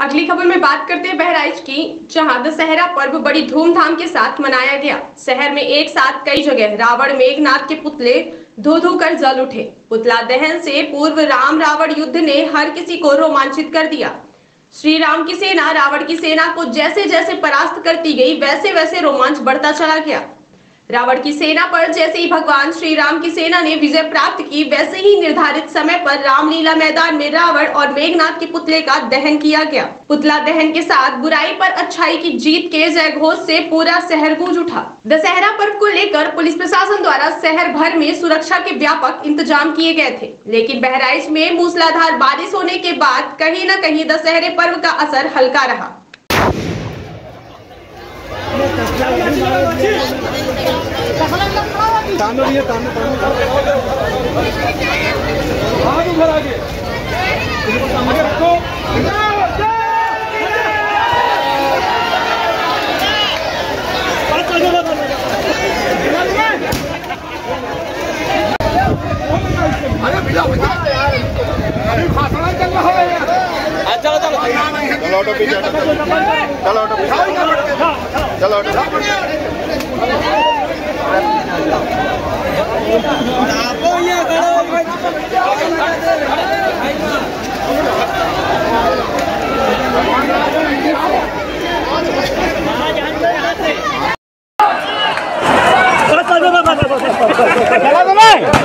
अगली खबर में बात करते हैं बहराइच की, जहाँ दशहरा पर्व बड़ी धूमधाम के साथ मनाया गया। शहर में एक साथ कई जगह रावण मेघनाथ के पुतले धो धो कर जल उठे। पुतला दहन से पूर्व राम रावण युद्ध ने हर किसी को रोमांचित कर दिया। श्री राम की सेना रावण की सेना को जैसे जैसे परास्त करती गई वैसे वैसे रोमांच बढ़ता चला गया। रावण की सेना पर जैसे ही भगवान श्री राम की सेना ने विजय प्राप्त की, वैसे ही निर्धारित समय पर रामलीला मैदान में रावण और मेघनाथ के पुतले का दहन किया गया। पुतला दहन के साथ बुराई पर अच्छाई की जीत के जय घोष से पूरा शहर गूंज उठा। दशहरा पर्व को लेकर पुलिस प्रशासन द्वारा शहर भर में सुरक्षा के व्यापक इंतज़ाम किए गए थे। लेकिन बहराइच में मूसलाधार बारिश होने के बाद कहीं न कहीं दशहरे पर्व का असर हल्का रहा। तानो लिए तानो तानो। आगे उधर आगे। आगे रखो। अरे भैया भैया अभी खासना चल रहा है यार चलो चलो चलो ऑटो पीछे चलो ऑटो पीछे चलो ऑटो चला तो नहीं ना ना